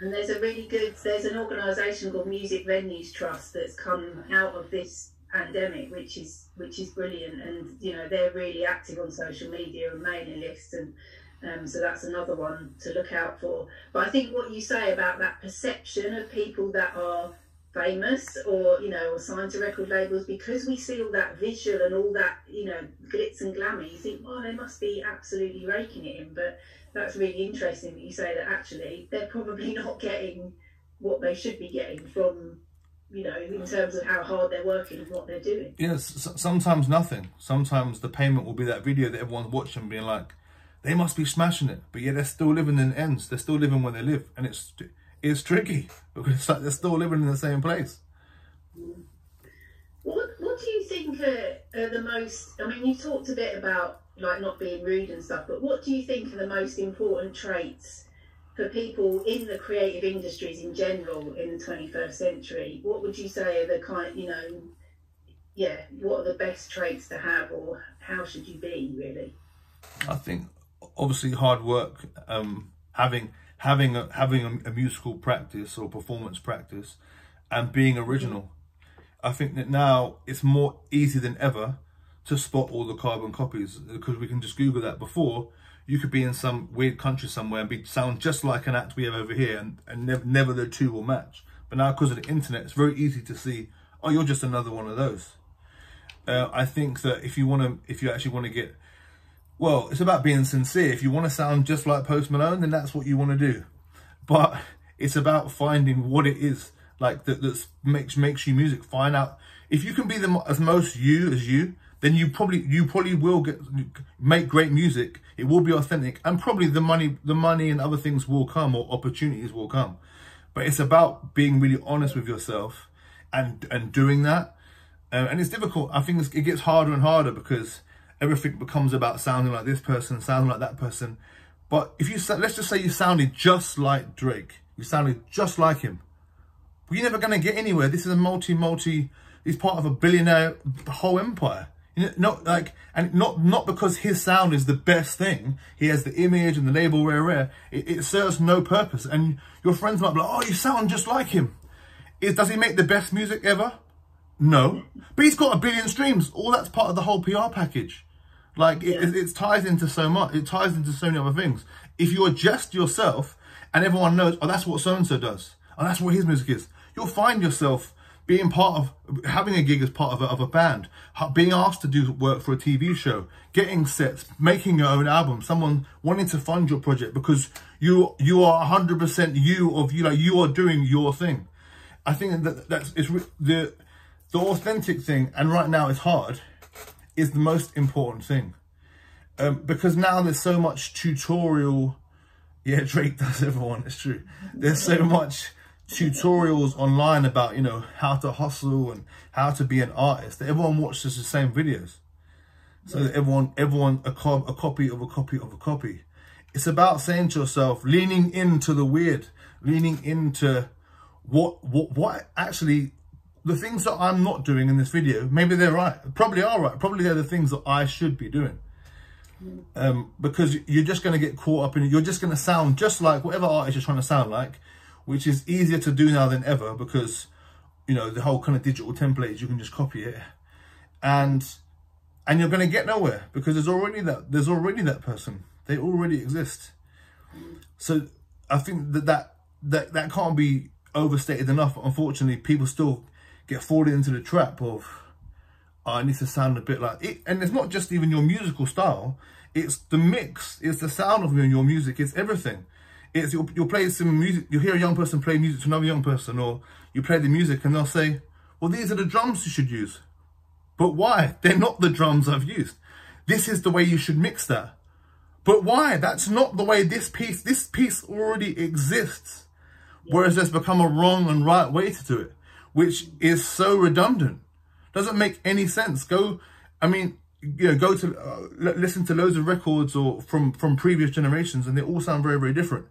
And there's a really good, there's an organisation called Music Venues Trust that's come out of this pandemic, which is which is brilliant. And you know they're really active on social media and mailing lists, and um, so that's another one to look out for. But I think what you say about that perception of people that are famous or you know or signed to record labels because we see all that visual and all that you know glitz and glamour you think oh they must be absolutely raking it in. But that's really interesting that you say that actually they're probably not getting what they should be getting from you know in terms of how hard they're working and what they're doing. Yes sometimes nothing. Sometimes the payment will be that video that everyone's watching being like they must be smashing it but yet they're still living in ends they're still living where they live and it's it's tricky because it's like they're still living in the same place what what do you think are, are the most i mean you talked a bit about like not being rude and stuff. But what do you think are the most important traits for people in the creative industries in general in the 21st century? What would you say are the kind, you know, yeah, what are the best traits to have, or how should you be really? I think obviously hard work, um, having having a, having a, a musical practice or performance practice, and being original. I think that now it's more easy than ever to spot all the carbon copies because we can just Google that before. You could be in some weird country somewhere and be sound just like an act we have over here and, and never, never the two will match. But now because of the internet, it's very easy to see, oh, you're just another one of those. Uh, I think that if you want to, if you actually want to get, well, it's about being sincere. If you want to sound just like Post Malone, then that's what you want to do. But it's about finding what it is like that that makes makes you music. Find out if you can be the as most you as you, then you probably you probably will get make great music. It will be authentic, and probably the money the money and other things will come or opportunities will come. But it's about being really honest with yourself and and doing that. Um, and it's difficult. I think it gets harder and harder because everything becomes about sounding like this person, sounding like that person. But if you let's just say you sounded just like Drake, you sounded just like him But you're never going to get anywhere. This is a multi, multi, he's part of a billionaire whole empire. You know, not like, and not not because his sound is the best thing. He has the image and the label rare rare. It, it serves no purpose. And your friends might be like, oh, you sound just like him. Is, does he make the best music ever? No. But he's got a billion streams. All that's part of the whole PR package. Like, it, it, it ties into so much. It ties into so many other things. If you adjust yourself and everyone knows, oh, that's what so-and-so does. And that's what his music is you'll find yourself being part of having a gig as part of a, of a band, being asked to do work for a TV show, getting sets, making your own album, someone wanting to fund your project because you you are 100% you of you like you are doing your thing. I think that that's it's the the authentic thing, and right now it's hard, is the most important thing. Um, because now there's so much tutorial. Yeah, Drake does everyone. It's true. There's so much tutorials online about, you know, how to hustle and how to be an artist. Everyone watches the same videos. So everyone, everyone, a, co a copy of a copy of a copy. It's about saying to yourself, leaning into the weird, leaning into what, what, what actually, the things that I'm not doing in this video, maybe they're right, probably are right. Probably they're the things that I should be doing. Um, because you're just going to get caught up in it. You're just going to sound just like whatever artist you're trying to sound like which is easier to do now than ever because, you know, the whole kind of digital templates, you can just copy it. And and you're going to get nowhere because there's already that there's already that person. They already exist. So I think that that that, that can't be overstated enough. Unfortunately, people still get fallen into the trap of, oh, I need to sound a bit like it. And it's not just even your musical style. It's the mix. It's the sound of your music. It's everything. It's you'll, you'll some music, you'll hear a young person play music to another young person, or you play the music and they'll say, well, these are the drums you should use. But why? They're not the drums I've used. This is the way you should mix that. But why? That's not the way this piece, this piece already exists. Whereas there's become a wrong and right way to do it, which is so redundant. Doesn't make any sense. Go, I mean, you know, go to, uh, listen to loads of records or from, from previous generations and they all sound very, very different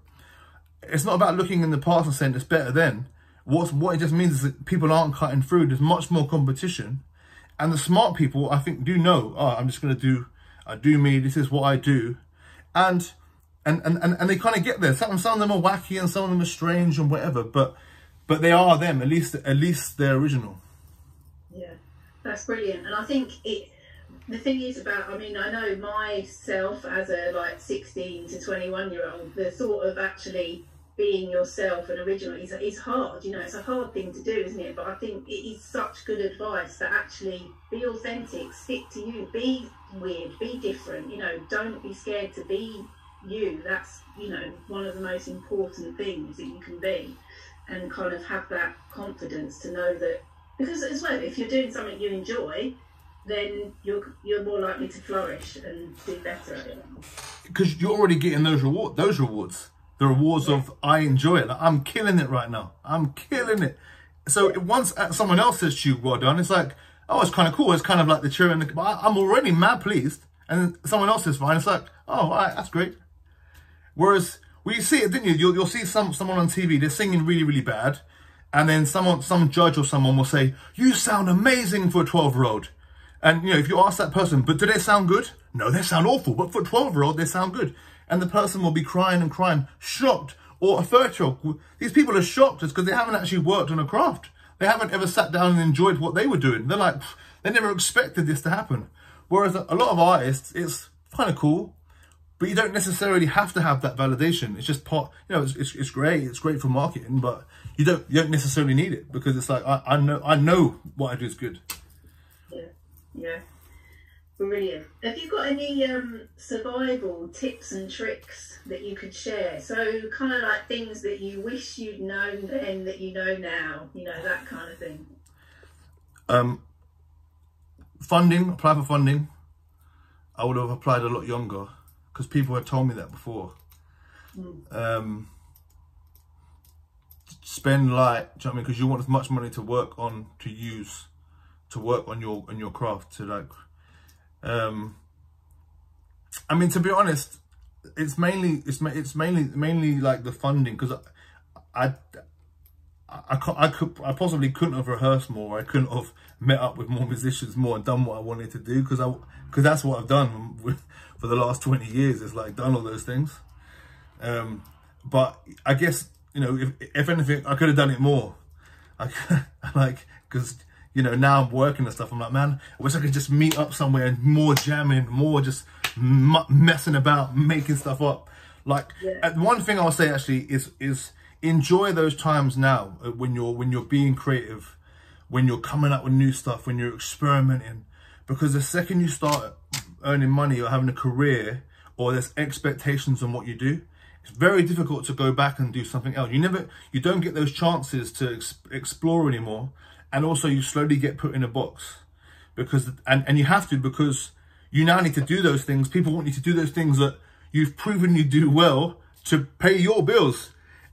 it's not about looking in the past and saying it's better then. What's, what it just means is that people aren't cutting through. There's much more competition. And the smart people, I think, do know, oh, I'm just to do, I do me, this is what I do. And and, and, and, and they kind of get there. Some, some of them are wacky and some of them are strange and whatever, but but they are them. At least at least they're original. Yeah, that's brilliant. And I think it the thing is about i mean i know myself as a like 16 to 21 year old the thought of actually being yourself and original is, is hard you know it's a hard thing to do isn't it but i think it is such good advice that actually be authentic stick to you be weird be different you know don't be scared to be you that's you know one of the most important things that you can be and kind of have that confidence to know that because as well if you're doing something you enjoy then you're you're more likely to flourish and do better at it because you're already getting those reward those rewards the rewards yeah. of I enjoy it. Like, I'm killing it right now. I'm killing it. So once uh, someone else says to you, well done, it's like, oh, it's kind of cool. It's kind of like the cheering. The, I'm already mad pleased. And someone else is fine. It's like, oh, all right, that's great. Whereas, well, you see it, didn't you? You'll, you'll see some someone on TV, they're singing really, really bad. And then someone, some judge or someone will say, you sound amazing for a 12-year-old. And, you know, if you ask that person, but do they sound good? No, they sound awful. But for a 12-year-old, they sound good and the person will be crying and crying, shocked, or a 30 year old. These people are shocked because they haven't actually worked on a craft. they haven't ever sat down and enjoyed what they were doing. They're like, they never expected this to happen. Whereas a lot of artists, it's kind of cool, but you don't necessarily have to have that validation. It's just part, you know, it's, it's, it's great. It's great for marketing, but you don't, you don't necessarily need it because it's like, I, I know, I know what I do is good. Yeah. Yeah. Brilliant. Have you got any um, survival tips and tricks that you could share? So, kind of like things that you wish you'd known then that you know now, you know, that kind of thing. Um, funding, apply for funding. I would have applied a lot younger because people had told me that before. Mm. Um, spend like, do you know what I mean? Because you want as much money to work on, to use, to work on your on your craft, to like um, I mean, to be honest, it's mainly it's it's mainly mainly like the funding because I, I I, I could I possibly couldn't have rehearsed more. I couldn't have met up with more musicians more and done what I wanted to do because I because that's what I've done with, for the last twenty years. It's like done all those things. Um, but I guess you know if if anything, I could have done it more. I like because you know, now I'm working and stuff. I'm like, man, I wish I could just meet up somewhere and more jamming, more just messing about, making stuff up. Like, yeah. one thing I'll say actually is is enjoy those times now uh, when you're when you're being creative, when you're coming up with new stuff, when you're experimenting, because the second you start earning money or having a career, or there's expectations on what you do, it's very difficult to go back and do something else. You never, you don't get those chances to ex explore anymore and also you slowly get put in a box because and, and you have to because you now need to do those things. People want you to do those things that you've proven you do well to pay your bills.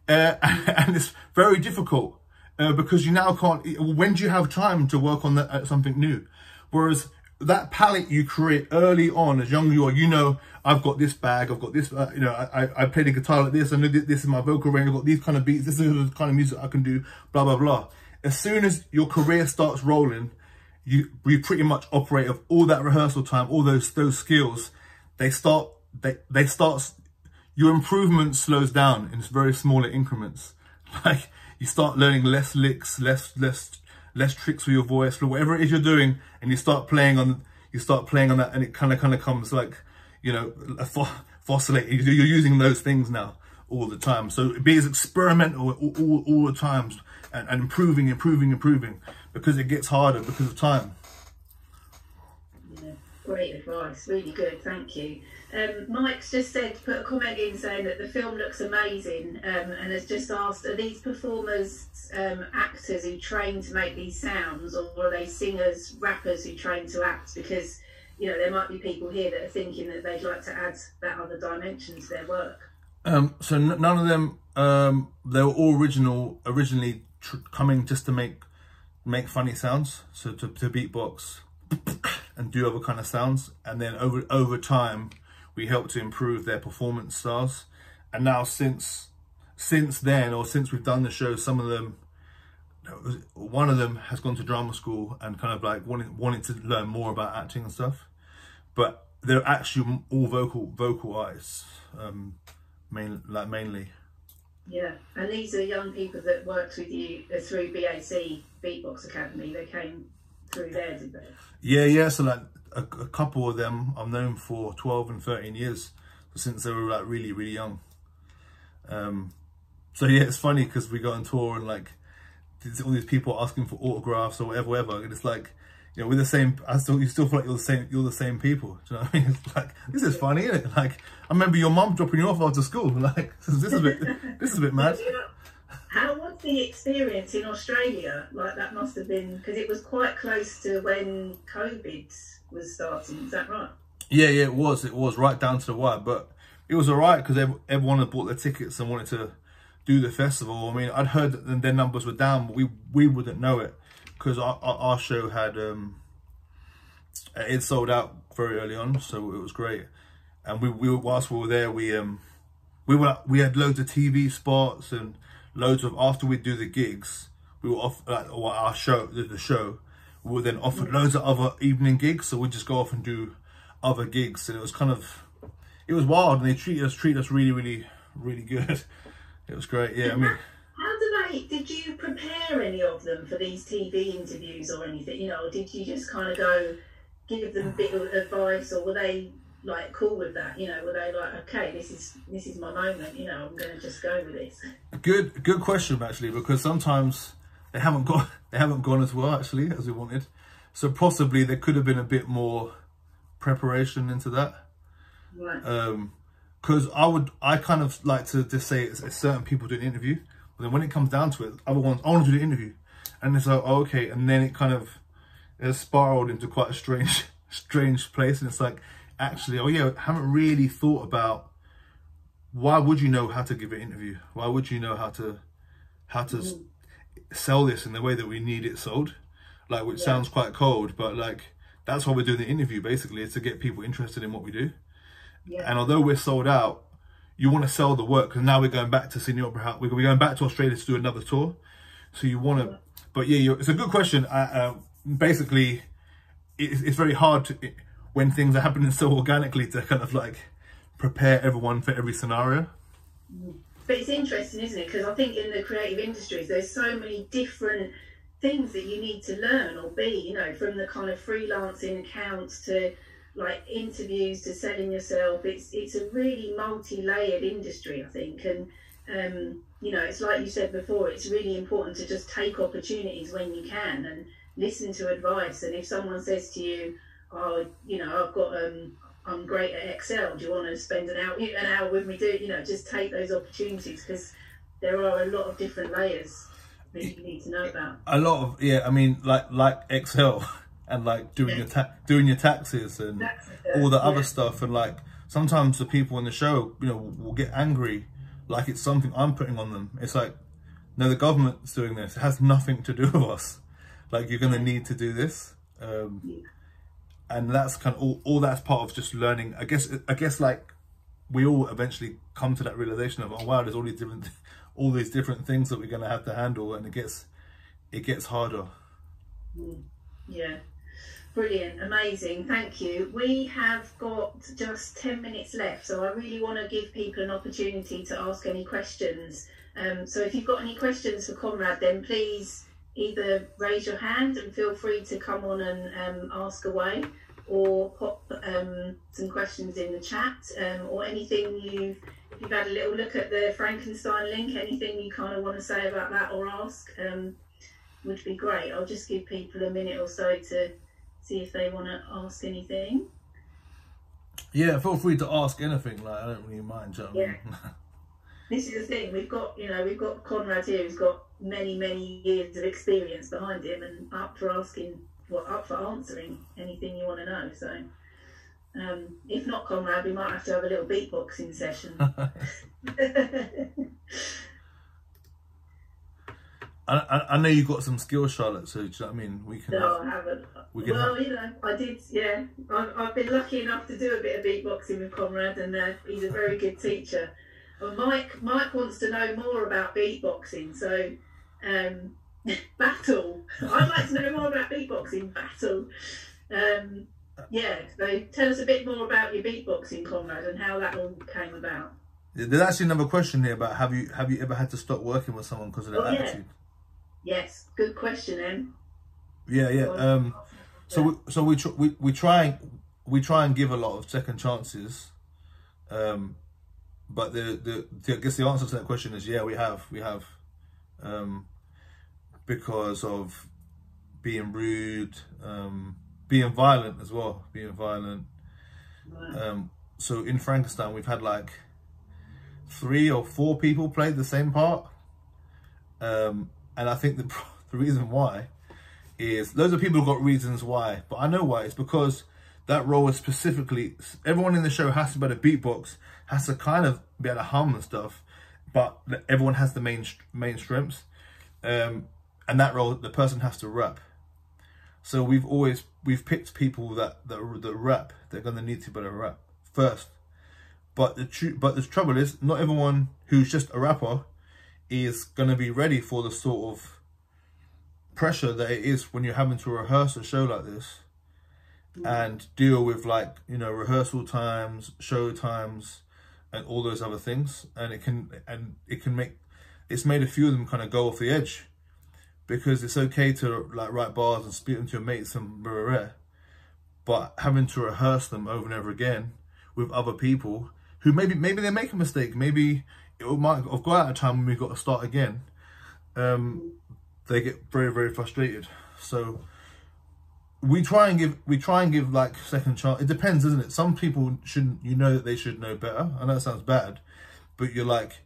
Uh, and it's very difficult uh, because you now can't when do you have time to work on that, uh, something new? Whereas that palette you create early on as young you are you know i've got this bag i've got this uh, you know i i play the guitar like this i know this is my vocal range i've got these kind of beats this is the kind of music i can do blah blah blah as soon as your career starts rolling, you you pretty much operate of all that rehearsal time, all those those skills, they start they they start your improvement slows down in very smaller increments. Like you start learning less licks, less less less tricks with your voice, for whatever it is you're doing, and you start playing on you start playing on that, and it kind of kind of comes like you know fossillate. You're using those things now all the time. So be as experimental all, all, all the times and, and improving, improving, improving because it gets harder because of time. Great advice, really good, thank you. Um, Mike's just said, put a comment in saying that the film looks amazing um, and has just asked, are these performers um, actors who train to make these sounds or are they singers, rappers who train to act? Because, you know, there might be people here that are thinking that they'd like to add that other dimension to their work. Um, so none of them, um, they were all original, originally coming just to make make funny sounds, so to, to beatbox and do other kind of sounds. And then over over time, we help to improve their performance styles. And now since since then, or since we've done the show, some of them, one of them has gone to drama school and kind of like wanting wanting to learn more about acting and stuff. But they're actually all vocal vocal artists, um, main like mainly. Yeah, and these are young people that worked with you through BAC Beatbox Academy. They came through there, did they? Yeah, yeah. So like a, a couple of them I've known for 12 and 13 years since they were like really, really young. Um, so yeah, it's funny because we got on tour and like all these people asking for autographs or whatever, whatever. And it's like, you know, we're the same. I still, you still feel like you're the same. You're the same people. Do you know what I mean? It's like this is funny, isn't it? Like I remember your mum dropping you off after school. Like this is a bit, this is a bit mad. How was the experience in Australia? Like that must have been because it was quite close to when COVID was starting. Is that right? Yeah, yeah, it was. It was right down to the wire, but it was alright because everyone had bought their tickets and wanted to do the festival. I mean, I'd heard that their numbers were down, but we we wouldn't know it because our, our, show had um, it sold out very early on, so it was great. And we, we whilst we were there, we um we were we had loads of TV spots and loads of after we do the gigs, we were off like our show the, the show. We were then offered mm. loads of other evening gigs, so we just go off and do other gigs, and it was kind of it was wild, and they treat us treat us really really really good. It was great, yeah. I mean, how they they? Did you prepare any of them for these TV interviews or anything? You know, or did you just kind of go give them a bit of advice, or were they like cool with that? You know, were they like, okay, this is this is my moment. You know, I'm going to just go with this. Good, good question actually, because sometimes they haven't got they haven't gone as well actually as we wanted. So possibly there could have been a bit more preparation into that. Right. Um, because I would, I kind of like to just say it's, it's certain people do an interview, but then when it comes down to it, other ones, I want to do the interview, and it's like, oh, okay, and then it kind of it spiraled into quite a strange, strange place, and it's like, actually, oh yeah, haven't really thought about why would you know how to give an interview? Why would you know how to, how to s sell this in the way that we need it sold? Like, which Yeah. sounds quite cold, but like that's why we're doing the interview basically, is to get people interested in what we do. Yeah. And although we're sold out, you want to sell the work because now we're going back to Sydney Opera House. We're going back to Australia to do another tour. So you want to, but yeah, you're, it's a good question. Uh, uh, basically, it's, it's very hard to, when things are happening so organically to kind of like prepare everyone for every scenario. But it's interesting, isn't it? Because I think in the creative industries, there's so many different things that you need to learn or be, you know, from the kind of freelancing accounts to like interviews to selling yourself. It's it's a really multi-layered industry, I think, and um, you know, it's like you said before. It's really important to just take opportunities when you can and listen to advice. And if someone says to you, "Oh, you know, I've got um, I'm great at Excel. Do you want to spend an hour an hour with me? Do you know? Just take those opportunities because there are a lot of different layers that you need to know about. A lot of yeah, I mean like like Excel and like doing your ta- doing your taxes and all the other yeah. stuff and like sometimes the people in the show you know will get angry like it's something i'm putting on them it's like no the government's doing this it has nothing to do with us like you're gonna need to do this um and that's kind of all, all that's part of just learning i guess i guess like we all eventually come to that realization of oh wow there's all these different all these different things that we're gonna have to handle and it gets it gets harder Yeah. Brilliant, amazing, thank you. We have got just 10 minutes left, so I really want to give people an opportunity to ask any questions. Um, so if you've got any questions for Conrad, then please either raise your hand and feel free to come on and um, ask away, or pop um, some questions in the chat, um, or anything you've, if you've had a little look at the Frankenstein link, anything you kind of want to say about that or ask. Um, would be great. I'll just give people a minute or so to see if they want to ask anything. yeah feel free to ask anything like i don't really mind you know what I mean? This is the thing we've got. You know, we've got Conrad here who's got many, many years of experience behind him, and up for asking, well, up for answering anything you want to know. So, um, if not Conrad, we might have to have a little beatboxing session. I, I, I know you've got some skills, Charlotte. So do you know what I mean? We can. No, have- I haven't. We can well, you know, I did. Yeah, I've, I've been lucky enough to do a bit of beatboxing with Conrad, and uh, he's a very good teacher. Well, Mike, Mike wants to know more about beatboxing. So, um, battle. I'd like to know more about beatboxing. Battle. Um, yeah. So, tell us a bit more about your beatboxing, Conrad, and how that all came about. There's actually another question here about have you have you ever had to stop working with someone because of their Oh, yeah. attitude? Yes, good question, Em. Yeah, yeah. Um, so we, so we tr- we we try we try and give a lot of second chances, um, but the, the the I guess the answer to that question is yeah we have we have, um, because of being rude, um, being violent as well, being violent. Um, so in Frankenstein, we've had like three or four people play the same part, um, and I think the the reason why is loads of people got reasons why, but I know why. It's because that role is specifically everyone in the show has to be able to beatbox, has to kind of be able to hum and stuff, but everyone has the main main strengths, um, and that role the person has to rap. So we've always we've picked people that that, that rap. They're gonna need to be a to rap first. But the tru- but the trouble is, not everyone who's just a rapper is gonna be ready for the sort of pressure that it is when you're having to rehearse a show like this and deal with like you know rehearsal times, show times, and all those other things. And it can and it can make it's made a few of them kind of go off the edge because it's okay to like write bars and speak them to your mates and blah, blah, blah, but having to rehearse them over and over again with other people who maybe maybe they make a mistake, maybe it might have got out of time when we've got to start again. Um, they get very very frustrated. So we try and give we try and give like second chance. It depends, isn't it? Some people shouldn't. You know that they should know better. I know it sounds bad, but you're like,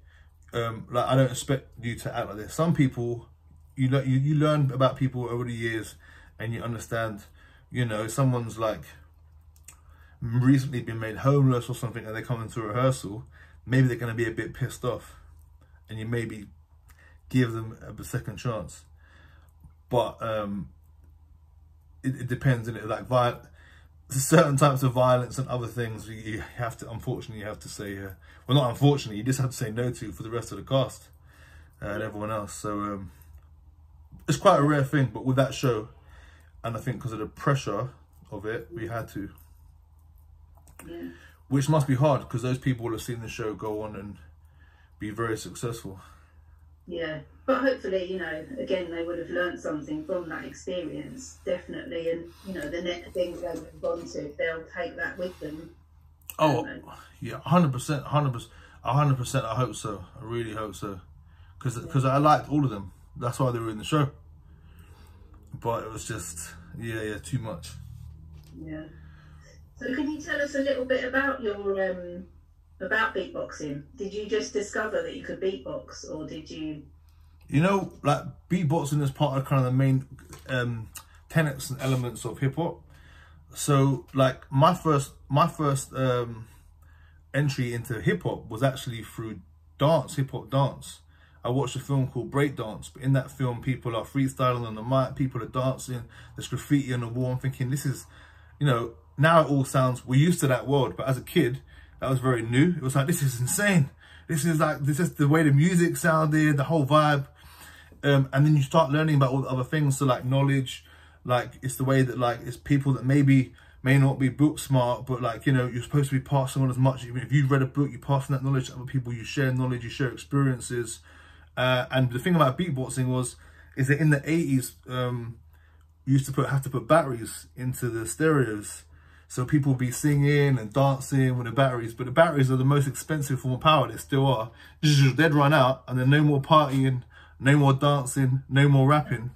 um, like I don't expect you to act like this. Some people, you know, you you learn about people over the years, and you understand. You know, someone's like recently been made homeless or something, and they come into rehearsal. Maybe they're going to be a bit pissed off, and you maybe give them a second chance. But um, it, it depends on it. Like viol- certain types of violence and other things you have to, unfortunately, you have to say, uh, well, not unfortunately, you just have to say no to for the rest of the cast uh, and everyone else. So um, it's quite a rare thing, but with that show, and I think because of the pressure of it, we had to. Yeah. Which must be hard because those people will have seen the show go on and be very successful. Yeah, but hopefully, you know, again, they would have learned something from that experience, definitely. And, you know, the next things they would have gone to, they'll take that with them. Oh, yeah, 100%, 100%, 100%, I hope so. I really hope so. Because I liked all of them. That's why they were in the show. But it was just, yeah, yeah, too much. Yeah. So, can you tell us a little bit about your um about beatboxing? Did you just discover that you could beatbox, or did you? You know, like beatboxing is part of kind of the main um, tenets and elements of hip hop. So, like my first, my first um, entry into hip hop was actually through dance, hip hop dance. I watched a film called Breakdance, but in that film, people are freestyling on the mic, people are dancing, there's graffiti on the wall. I'm thinking, this is, you know, now it all sounds, we're used to that world, but as a kid, that was very new. It was like, this is insane. This is like, this is the way the music sounded, the whole vibe. Um, and then you start learning about all the other things. So like knowledge, like it's the way that like it's people that maybe may not be book smart, but like, you know, you're supposed to be passing on as much. Even if you've read a book, you pass on that knowledge to other people, you share knowledge, you share experiences. Uh, and the thing about beatboxing was, is that in the 80s, um, you used to put have to put batteries into the stereos. So people be singing and dancing with the batteries, but the batteries are the most expensive form of power. They still are. They'd run out, and then no more partying, no more dancing, no more rapping.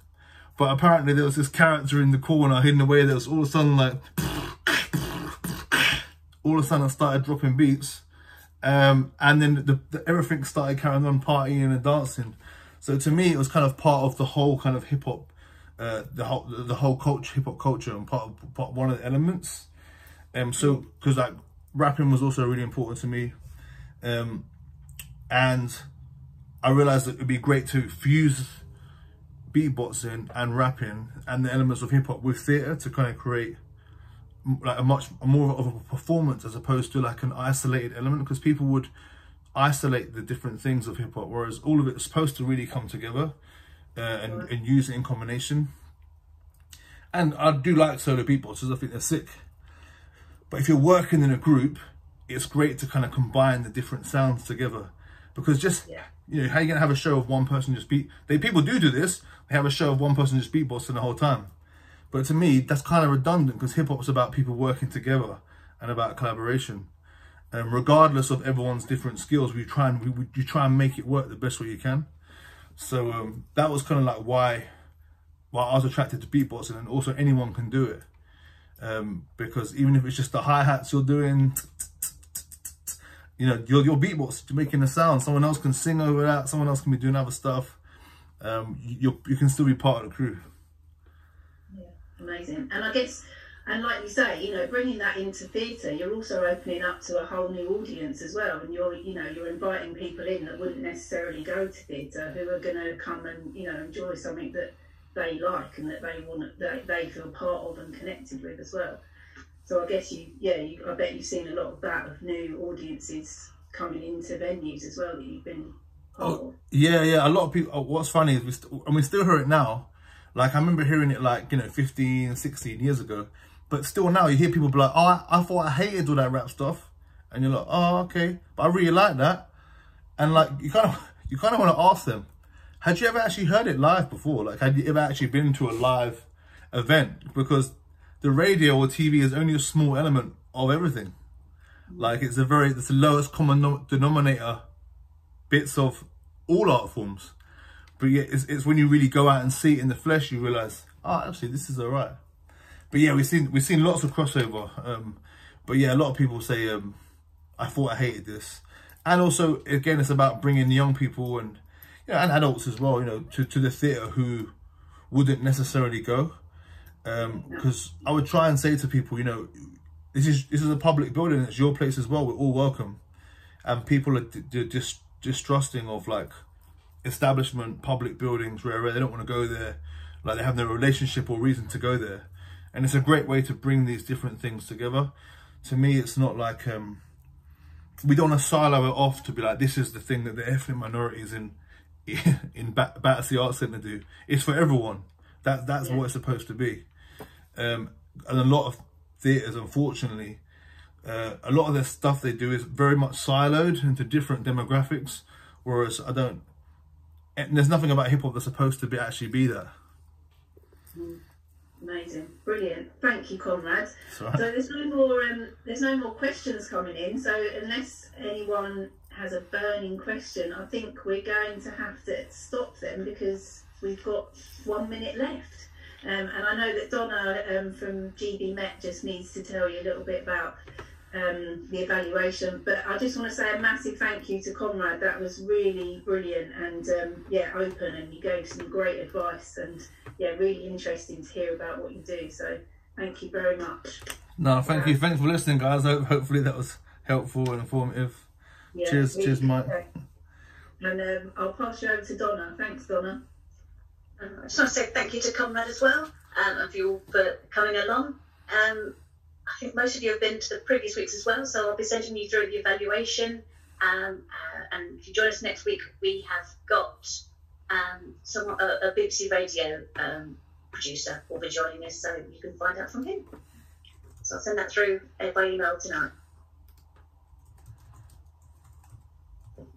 But apparently there was this character in the corner hidden away that was all of a sudden like, all of a sudden I started dropping beats. Um, and then the, the, everything started carrying on partying and dancing. So to me, it was kind of part of the whole kind of hip hop, uh, the whole the whole culture, hip hop culture, and part of part one of the elements. Um, so because like rapping was also really important to me, um, and I realized that it'd be great to fuse beatboxing and rapping and the elements of hip hop with theatre to kind of create like a much more of a performance as opposed to like an isolated element because people would isolate the different things of hip hop whereas all of it is supposed to really come together uh, and, and use it in combination. And I do like solo beatboxers. I think they're sick but if you're working in a group it's great to kind of combine the different sounds together because just Yeah. you know how you gonna have a show of one person just beat they people do do this they have a show of one person just beatboxing the whole time but to me, that's kind of redundant because hip hop is about people working together and about collaboration. And regardless of everyone's different skills, we try and we, we you try and make it work the best way you can. So um, that was kind of like why why I was attracted to beatboxing, and also anyone can do it. Um, because even if it's just the hi hats you're doing, you know, your your beatbox, you're making a sound. Someone else can sing over that. Someone else can be doing other stuff. Um, you you can still be part of the crew. Yeah, amazing. And I guess, and like you say, you know, bringing that into theatre, you're also opening up to a whole new audience as well. And you're, you know, you're inviting people in that wouldn't necessarily go to theatre who are going to come and, you know, enjoy something that they like and that they want, that they feel part of and connected with as well. So I guess you, yeah, you, I bet you've seen a lot of that of new audiences coming into venues as well that you've been Oh, of. yeah, yeah. A lot of people. oh, What's funny is we, st- and we still hear it now. Like I remember hearing it like you know 15, 16 years ago, but still now you hear people be like, "Oh, I, I thought I hated all that rap stuff," and you're like, "Oh, okay," but I really like that. And like you kind of you kind of want to ask them, had you ever actually heard it live before? Like, had you ever actually been to a live event? Because the radio or TV is only a small element of everything. Like, it's a very, it's the lowest common denominator bits of all art forms. But yeah, it's, it's when you really go out and see it in the flesh, you realize, oh, actually, this is all right. But yeah, we've seen we've seen lots of crossover. Um, but yeah, a lot of people say, um, I thought I hated this. And also, again, it's about bringing young people and you know, and adults as well, you know, to, to the theatre who wouldn't necessarily go. Because um, I would try and say to people, you know, this is this is a public building, it's your place as well, we're all welcome. And people are just distrusting of like establishment, public buildings, wherever they don't want to go there, like they have no relationship or reason to go there. And it's a great way to bring these different things together. To me, it's not like, um, we don't want to silo it off to be like, this is the thing that the ethnic minorities in in Battersea Arts Centre do. It's for everyone. That That's yeah. what it's supposed to be. Um, and a lot of theatres, unfortunately, uh, a lot of their stuff they do is very much siloed into different demographics. Whereas I don't, there's nothing about hip hop that's supposed to be actually be there. Mm. Amazing, brilliant. Thank you, Conrad. So there's no more um, there's no more questions coming in. So unless anyone has a burning question, I think we're going to have to stop them because we've got one minute left. Um, and I know that Donna um, from GB Met just needs to tell you a little bit about um, the evaluation. But I just want to say a massive thank you to Conrad. That was really brilliant and um, yeah, open, and you gave some great advice and yeah, really interesting to hear about what you do. So thank you very much. No, thank you. Thanks for listening, guys. Hopefully that was helpful and informative. Yeah, cheers, cheers, Mike. And um, I'll pass you over to Donna. Thanks, Donna. Um, I just want to say thank you to Conrad as well, um, and for you all for coming along. Um, I think most of you have been to the previous weeks as well, so I'll be sending you through the evaluation. Um, uh, and if you join us next week, we have got um, someone, a, a BBC Radio um, producer will be joining us, so you can find out from him. So I'll send that through uh, by email tonight.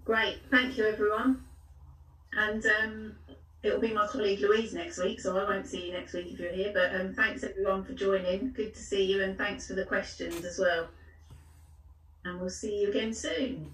Great, thank you everyone. And um, it will be my colleague Louise next week, so I won't see you next week if you're here. But um, thanks everyone for joining. Good to see you, and thanks for the questions as well. And we'll see you again soon.